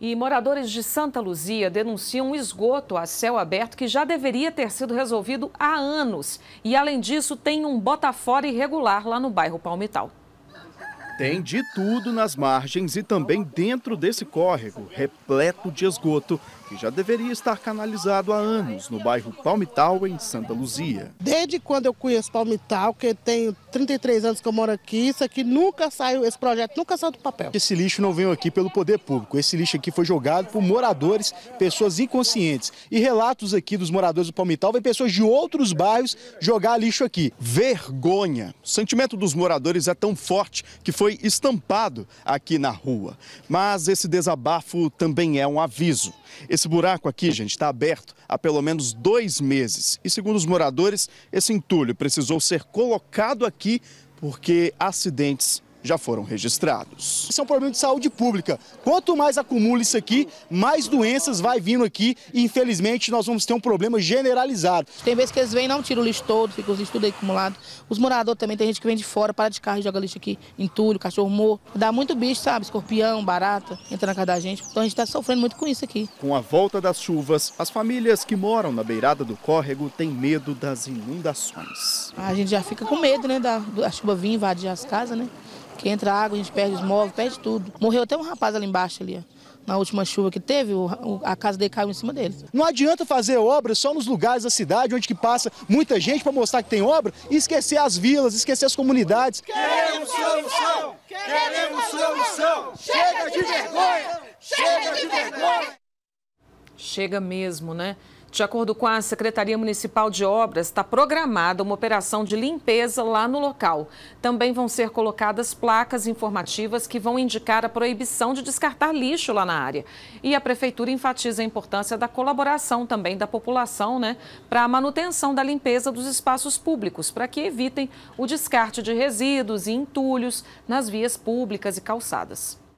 E moradores de Santa Luzia denunciam um esgoto a céu aberto que já deveria ter sido resolvido há anos. E, além disso, tem um bota-fora irregular lá no bairro Palmital. Tem de tudo nas margens e também dentro desse córrego, repleto de esgoto, que já deveria estar canalizado há anos no bairro Palmital, em Santa Luzia. Desde quando eu conheço Palmital, que tenho 33 anos que eu moro aqui, isso aqui nunca saiu, esse projeto nunca saiu do papel. Esse lixo não veio aqui pelo poder público, esse lixo aqui foi jogado por moradores, pessoas inconscientes. E relatos aqui dos moradores do Palmital, vem pessoas de outros bairros jogar lixo aqui. Vergonha! O sentimento dos moradores é tão forte que foi estampado aqui na rua. Mas esse desabafo também é um aviso. Esse buraco aqui, gente, está aberto há pelo menos dois meses. E segundo os moradores, esse entulho precisou ser colocado aqui porque acidentes já foram registrados. Isso é um problema de saúde pública. Quanto mais acumula isso aqui, mais doenças vai vindo aqui e infelizmente nós vamos ter um problema generalizado. Tem vezes que eles vêm e não tiram o lixo todo, fica o lixo tudo aí acumulado. Os moradores também, tem gente que vem de fora, para de carro e joga lixo aqui, entulho, cachorro morto. Dá muito bicho, sabe? Escorpião, barata, entra na casa da gente. Então a gente está sofrendo muito com isso aqui. Com a volta das chuvas, as famílias que moram na beirada do córrego têm medo das inundações. A gente já fica com medo, né, da, da chuva vir invadir as casas, né? Que entra água, a gente perde os móveis, perde tudo. Morreu até um rapaz ali embaixo ali, ó. Na última chuva que teve, a casa dele caiu em cima dele. Não adianta fazer obra só nos lugares da cidade onde que passa muita gente para mostrar que tem obra e esquecer as vilas, esquecer as comunidades. Queremos solução! Queremos solução! Chega de vergonha! Chega de vergonha! Chega mesmo, né? De acordo com a Secretaria Municipal de Obras, está programada uma operação de limpeza lá no local. Também vão ser colocadas placas informativas que vão indicar a proibição de descartar lixo lá na área. E a Prefeitura enfatiza a importância da colaboração também da população né, para a manutenção da limpeza dos espaços públicos, para que evitem o descarte de resíduos e entulhos nas vias públicas e calçadas.